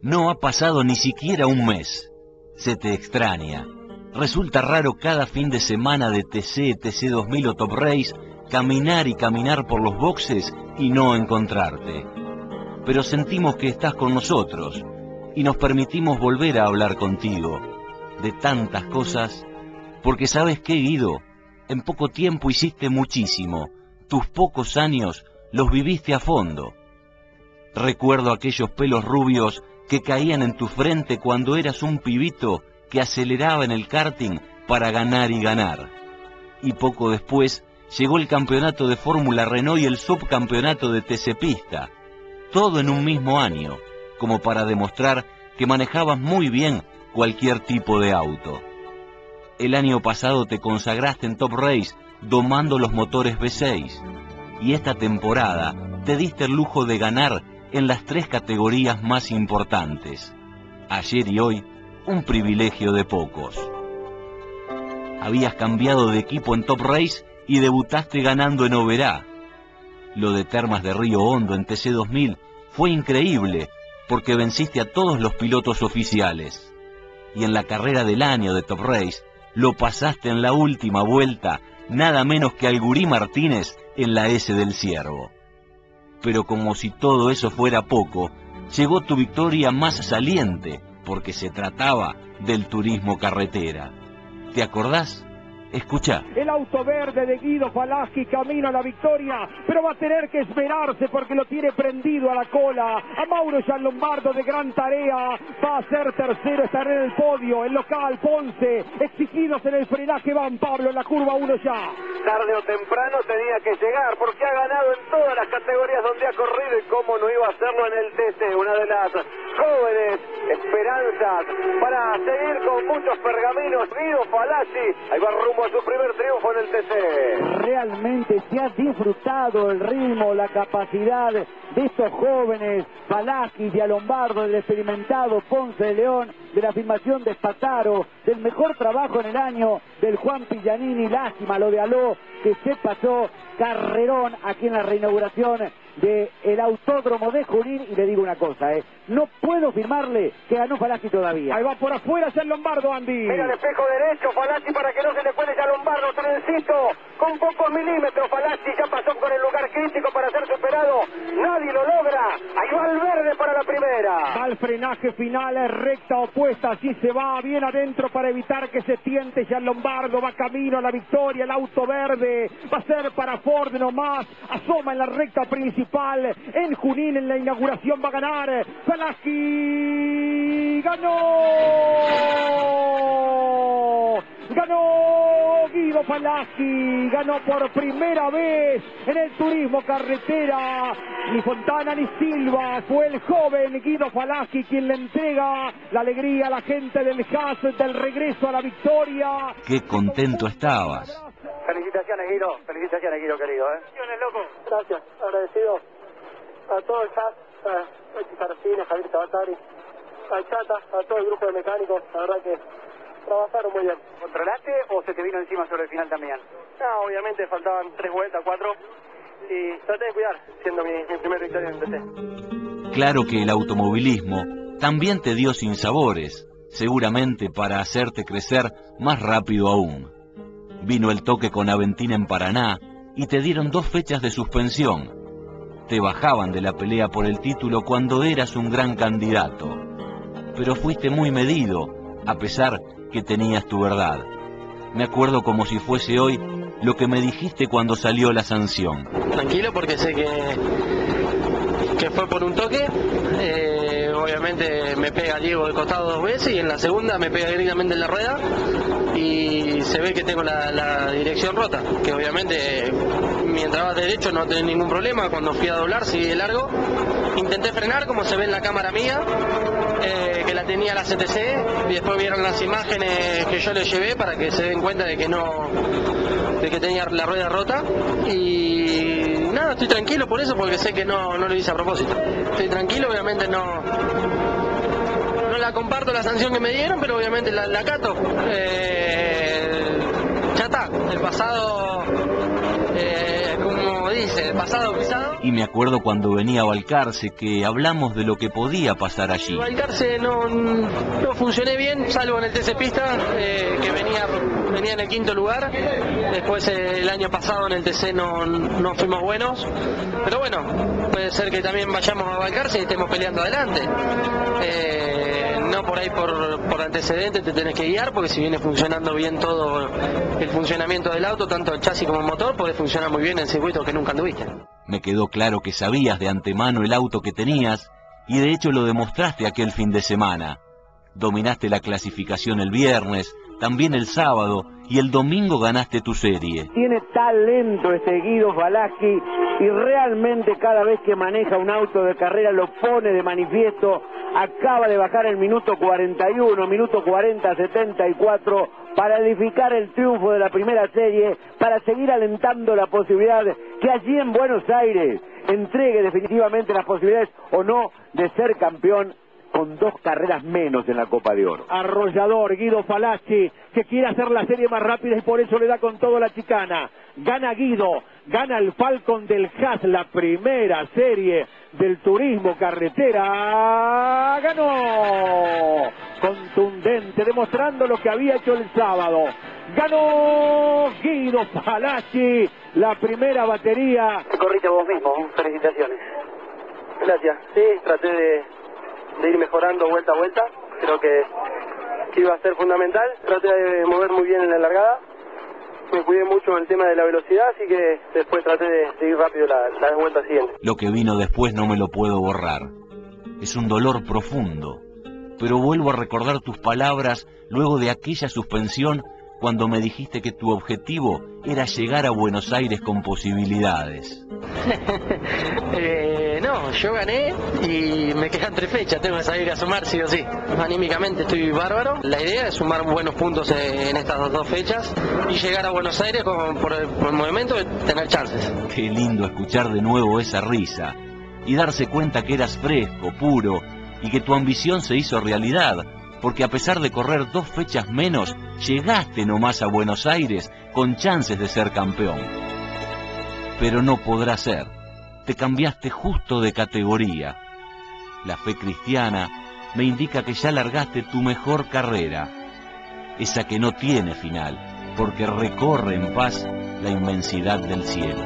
No ha pasado ni siquiera un mes. Se te extraña. Resulta raro cada fin de semana de TC, TC2000 o Top Race caminar y caminar por los boxes y no encontrarte. Pero sentimos que estás con nosotros y nos permitimos volver a hablar contigo de tantas cosas, porque sabes qué, Guido, en poco tiempo hiciste muchísimo, tus pocos años los viviste a fondo. Recuerdo aquellos pelos rubios que caían en tu frente cuando eras un pibito que aceleraba en el karting para ganar y ganar. Y poco después llegó el campeonato de Fórmula Renault y el subcampeonato de TC Pista, todo en un mismo año, como para demostrar que manejabas muy bien cualquier tipo de auto. El año pasado te consagraste en Top Race domando los motores V6 y esta temporada te diste el lujo de ganar en las tres categorías más importantes. Ayer y hoy, un privilegio de pocos. Habías cambiado de equipo en Top Race y debutaste ganando en Oberá. Lo de Termas de Río Hondo en TC2000 fue increíble porque venciste a todos los pilotos oficiales. Y en la carrera del año de Top Race lo pasaste en la última vuelta nada menos que al Gurí Martínez en la S del Ciervo. Pero como si todo eso fuera poco, llegó tu victoria más saliente, porque se trataba del turismo carretera. ¿Te acordás? Escucha. El auto verde de Guido Falaschi camina a la victoria, pero va a tener que esperarse porque lo tiene prendido a la cola. A Mauro Lombardo de gran tarea. Va a ser tercero, estará en el podio. El local, Ponce. Exigidos en el frenaje van Pablo en la curva 1 ya. Tarde o temprano tenía que llegar porque ha ganado en todas las categorías donde ha corrido y cómo no iba a hacerlo en el TC. Una de las jóvenes esperanzas para seguir con muchos pergaminos. Guido Falaschi. Ahí va rumbo a su primer triunfo en el TC. Realmente se ha disfrutado el ritmo, la capacidad de estos jóvenes, Palakis y Lombardo, del experimentado Ponce de León, de la filmación de Spataro, del mejor trabajo en el año del Juan Pillanini, lástima lo de Aló, que se pasó carrerón aquí en la reinauguración del Autódromo de Junín y le digo una cosa, ¿eh? no puedo firmarle que ganó Falazzi todavía. Ahí va por afuera el Lombardo, Andy. Mira el espejo derecho, Falazzi para que no se le puede ya Lombardo, trencito, con pocos milímetros, Falazzi ya pasó con el lugar crítico para ser superado, nadie lo logra, ahí va el verde para la primera. Final, recta opuesta, así se va bien adentro para evitar que se tiente ya Lombardo, va camino a la victoria, el auto verde, va a ser para Ford nomás, asoma en la recta principal en Junín en la inauguración va a ganar Falaschi ganó ganó Falaschi ganó por primera vez en el turismo carretera ni Fontana ni Silva fue el joven Guido Falaschi quien le entrega la alegría a la gente del Haas del regreso a la victoria qué contento estabas Felicitaciones, Guido. Felicitaciones, Guido, querido. ¿eh? loco. Gracias. Agradecido a todo el chat, a X Arcines, Javier Tabatari, a Chata, a todo el grupo de mecánicos. La verdad que trabajaron muy bien. ¿Controlaste o se te vino encima sobre el final también? No, obviamente faltaban tres vueltas, cuatro. Y traté de cuidar, siendo mi, mi primera victoria en el TC. Claro que el automovilismo también te dio sinsabores, seguramente para hacerte crecer más rápido aún. Vino el toque con Aventina en Paraná y te dieron dos fechas de suspensión. Te bajaban de la pelea por el título cuando eras un gran candidato. Pero fuiste muy medido, a pesar que tenías tu verdad. Me acuerdo como si fuese hoy lo que me dijiste cuando salió la sanción. Tranquilo porque sé que, que fue por un toque. Eh, obviamente me pega Diego de costado dos veces y en la segunda me pega directamente en la rueda y se ve que tengo la, dirección rota, que obviamente mientras vas derecho no tenés ningún problema, cuando fui a doblar sigue largo, intenté frenar como se ve en la cámara mía, eh, que la tenía la CTC, y después vieron las imágenes que yo le llevé para que se den cuenta de que no, de que tenía la rueda rota y nada, estoy tranquilo por eso porque sé que no, no lo hice a propósito. Estoy tranquilo, obviamente no, la comparto la sanción que me dieron, pero obviamente la, la cato. Eh, ya está, el pasado, pasado pisado. Y me acuerdo cuando venía a Balcarce que hablamos de lo que podía pasar allí. Balcarce no, no funcioné bien, salvo en el TC Pista, eh, que venía, venía en el quinto lugar. Después eh, el año pasado en el TC no, no fuimos buenos. Pero bueno, puede ser que también vayamos a Balcarce y estemos peleando adelante. Eh, no por ahí por, por antecedentes te tenés que guiar, porque si viene funcionando bien todo el funcionamiento del auto, tanto el chasis como el motor, puede funcionar muy bien en circuitos que nunca anduviste. Me quedó claro que sabías de antemano el auto que tenías y de hecho lo demostraste aquel fin de semana. Dominaste la clasificación el viernes, también el sábado y el domingo ganaste tu serie. Tiene talento este Guido Falaski y realmente cada vez que maneja un auto de carrera lo pone de manifiesto. Acaba de bajar el minuto 41, minuto 40-74 para edificar el triunfo de la primera serie, para seguir alentando la posibilidad que allí en Buenos Aires entregue definitivamente las posibilidades o no de ser campeón con dos carreras menos en la Copa de Oro. Arrollador, Guido Falacci, que quiere hacer la serie más rápida y por eso le da con todo la chicana. Gana Guido, gana el Falcon del Haas, la primera serie del turismo carretera. Ganó contundente, demostrando lo que había hecho el sábado. Ganó Guido Falacci, la primera batería. Corriste vos mismo, felicitaciones. Gracias, sí, traté de, de ir mejorando vuelta a vuelta. Creo que iba a ser fundamental. Traté de mover muy bien en la largada. Me cuidé mucho en el tema de la velocidad, así que después traté de seguir rápido la, la vuelta siguiente. Lo que vino después no me lo puedo borrar. Es un dolor profundo. Pero vuelvo a recordar tus palabras luego de aquella suspensión cuando me dijiste que tu objetivo era llegar a Buenos Aires con posibilidades. eh, no, yo gané y me quedan tres fechas, tengo que salir a sumar sí o sí. Anímicamente estoy bárbaro. La idea es sumar buenos puntos en estas dos fechas y llegar a Buenos Aires con, por, el, por el de tener chances. Qué lindo escuchar de nuevo esa risa y darse cuenta que eras fresco, puro y que tu ambición se hizo realidad porque a pesar de correr dos fechas menos, llegaste nomás a Buenos Aires con chances de ser campeón. Pero no podrá ser. Te cambiaste justo de categoría. La fe cristiana me indica que ya largaste tu mejor carrera, esa que no tiene final, porque recorre en paz la inmensidad del cielo.